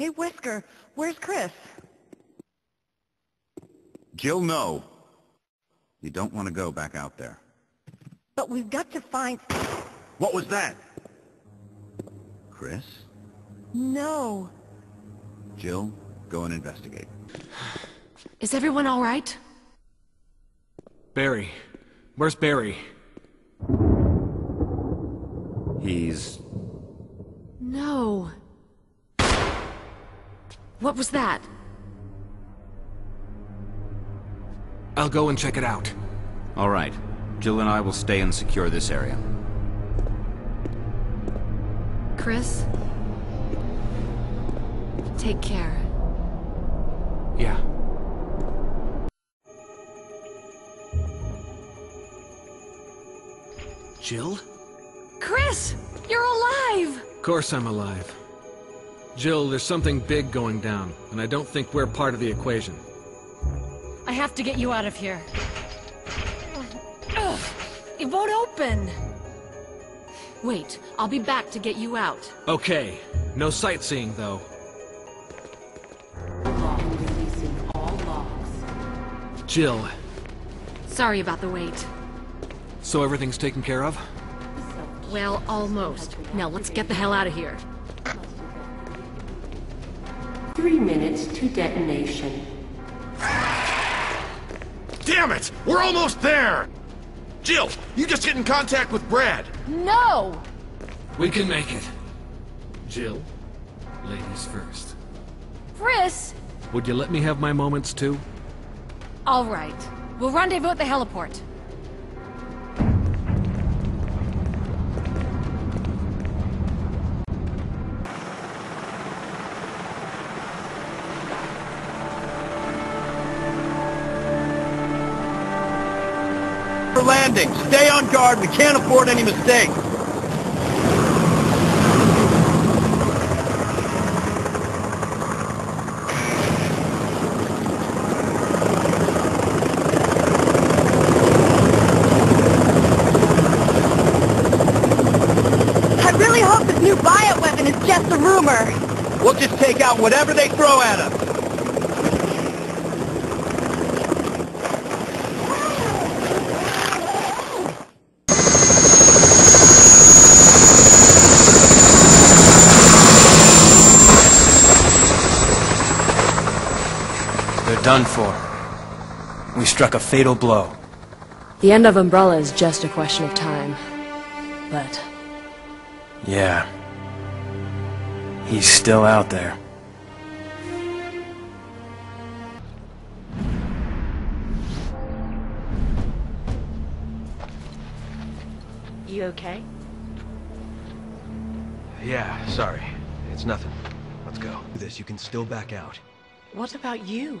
Hey, Wesker, where's Chris? Jill, no. You don't want to go back out there. But we've got to find... What was that? Chris? No. Jill, go and investigate. Is everyone all right? Barry. Where's Barry? He's... No. What was that? I'll go and check it out. All right. Jill and I will stay and secure this area. Chris? Take care. Yeah. Jill? Chris! You're alive! Of course I'm alive. Jill, there's something big going down, and I don't think we're part of the equation. I have to get you out of here. Ugh, it won't open. Wait, I'll be back to get you out. Okay. No sightseeing, though. Log releasing all logs. Jill, Sorry about the wait. so everything's taken care of? Well, almost. Now let's get the hell out of here. Three minutes to detonation. Damn it! We're almost there! Jill, you just get in contact with Brad. No! We can make it. Jill, ladies first. Chris! Would you let me have my moments, too? All right. We'll rendezvous at the heliport. For landing, stay on guard. We can't afford any mistakes. I really hope this new bioweapon is just a rumor. We'll just take out whatever they throw at us. Done for. We struck a fatal blow. The end of Umbrella is just a question of time. But Yeah. He's still out there. you okay? Yeah, sorry. It's nothing. Let's go. This, you can still back out. What about you?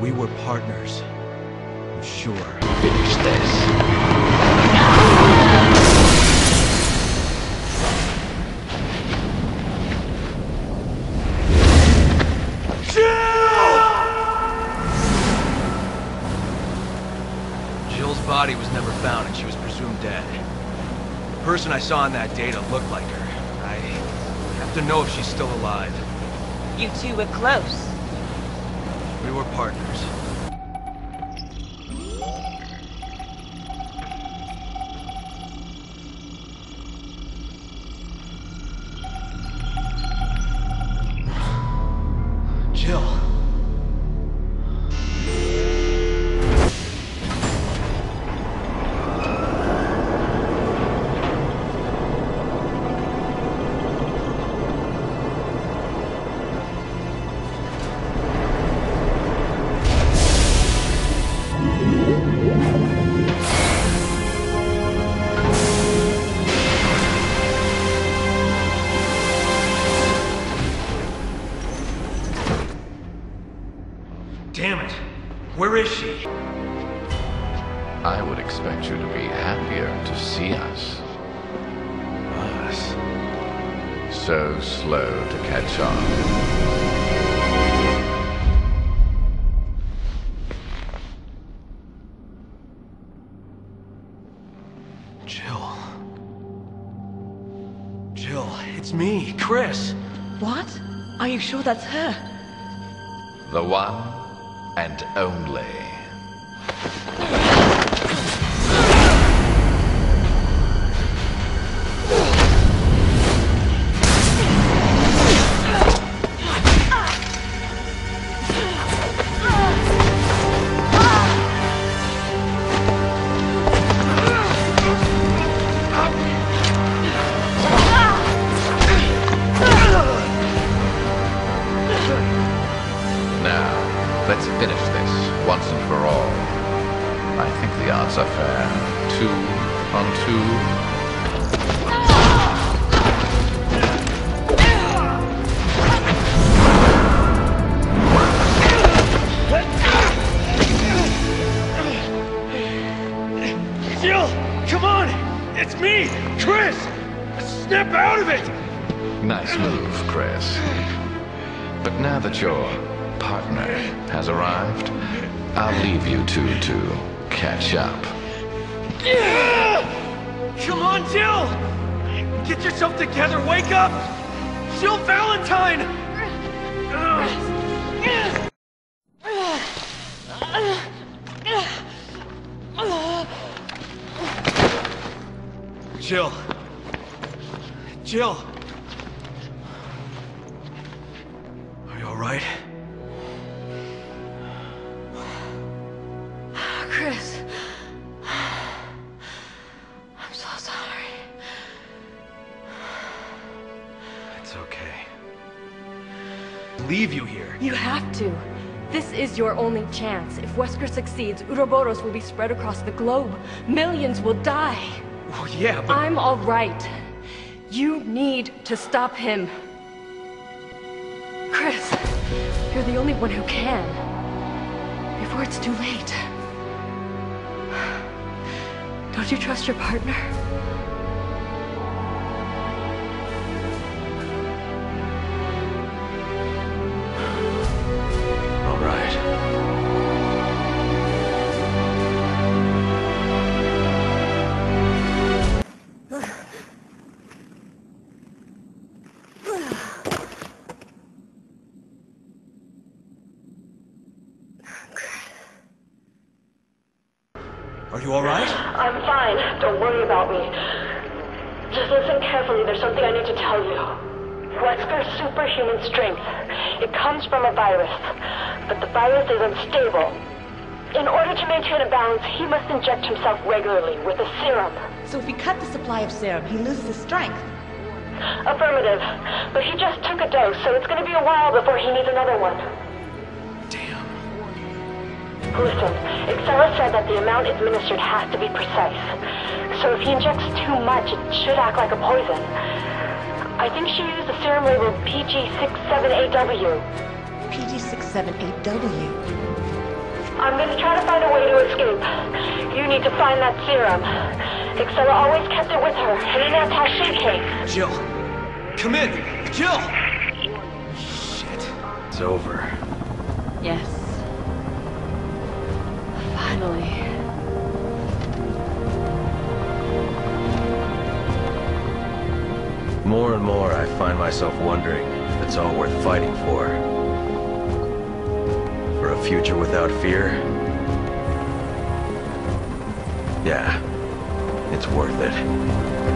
We were partners. I'm sure. Finish this. Jill! Jill's body was never found and she was presumed dead. The person I saw in that data looked like her. I have to know if she's still alive. You two were close. We were partners. Jill. Be happier to see us. Us. So slow to catch on. Jill. Jill, it's me, Chris. What? Are you sure that's her? The one and only. Let's finish this once and for all. I think the odds are fair. Two on two. Jill, come on! It's me, Chris! Snap out of it! Nice move, Chris. But now that your partner has arrived, I'll leave you two to catch up. Come on, Jill! Get yourself together, wake up! Jill Valentine! Jill. Jill. Are you alright? Leave you here. You have to. This is your only chance. If Wesker succeeds, Uroboros will be spread across the globe. Millions will die. Well, yeah, but... I'm all right. You need to stop him. Chris, you're the only one who can. Before it's too late. Don't you trust your partner? Are you all right? I'm fine. Don't worry about me. Just listen carefully. There's something I need to tell you. Wesker's superhuman strength. It comes from a virus. But the virus is unstable. In order to maintain a balance, he must inject himself regularly with a serum. So if we cut the supply of serum, he loses his strength. Affirmative. But he just took a dose, so it's going to be a while before he needs another one. Listen, Excella said that the amount administered has to be precise. So if he injects too much, it should act like a poison. I think she used the serum labeled PG67AW. PG67AW. I'm going to try to find a way to escape. You need to find that serum. Excella always kept it with her, and that's how she came. Jill! Come in! Jill! Shit. It's over. Yes. Finally. More and more, I find myself wondering if it's all worth fighting for. For a future without fear? Yeah, it's worth it.